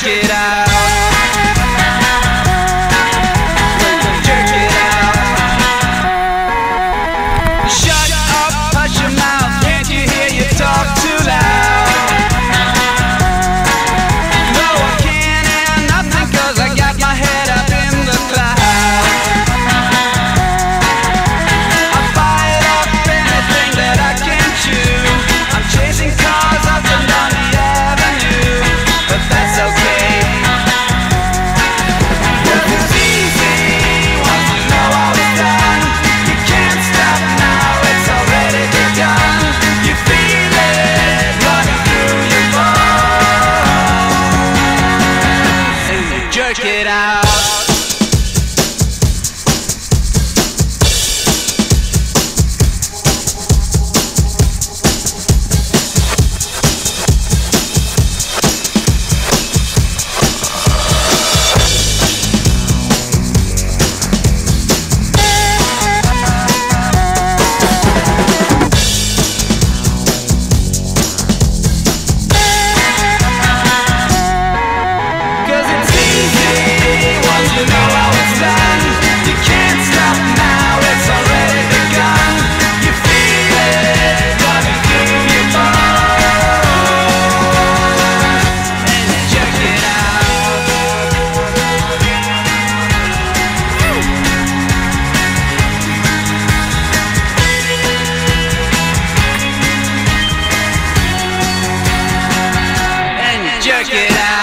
get out. it out. check it out.